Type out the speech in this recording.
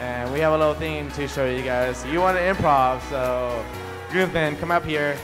and we have a little thing to show you guys. You want to improv, so Groove Man, come up here.